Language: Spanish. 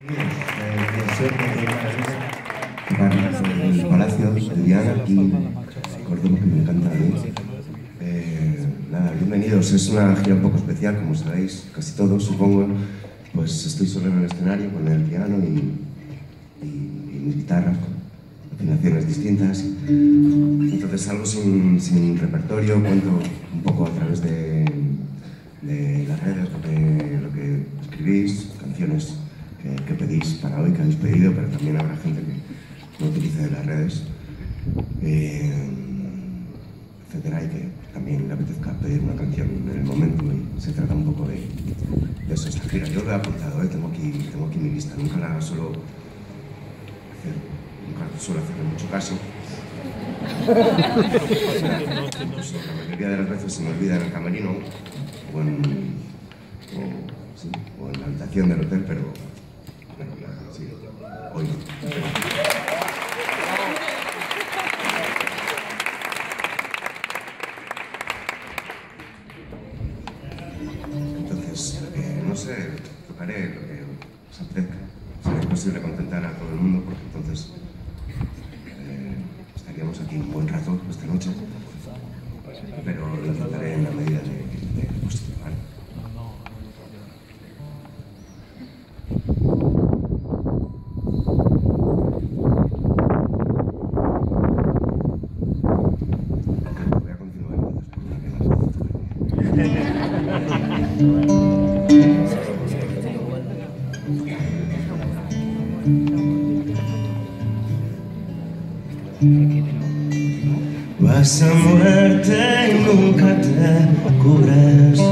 el Palacio de Diana y Córdoba, que me encanta a mí. Eh, nada, bienvenidos. Es una gira un poco especial, como sabéis, casi todos, supongo. Pues estoy solo en el escenario con el piano y, y, y mi guitarra, con afinaciones distintas. Entonces salgo sin, repertorio, cuento un poco a través de, las redes lo lo que escribís, canciones que, que, pedís para hoy, que habéis pedido, pero también habrá gente que no utilice las redes, eh, etcétera, y que también le apetezca pedir una canción en el momento y se trata un poco de, de eso, esta gira. Yo lo he apuntado, ¿eh? tengo, aquí, tengo aquí mi lista, nunca la suelo hacer, nunca suelo hacerle mucho caso. la mayoría de las veces se me olvida en el camerino o en, la habitación del hotel, pero sí, no. Entonces, eh, no sé, tocaré lo que os apetezca. Será imposible contentar a todo el mundo porque entonces eh, estaríamos aquí un buen rato esta noche, pero lo intentaré en la medida de, de posible, ¿vale? Vas a muerte y nunca te cubres.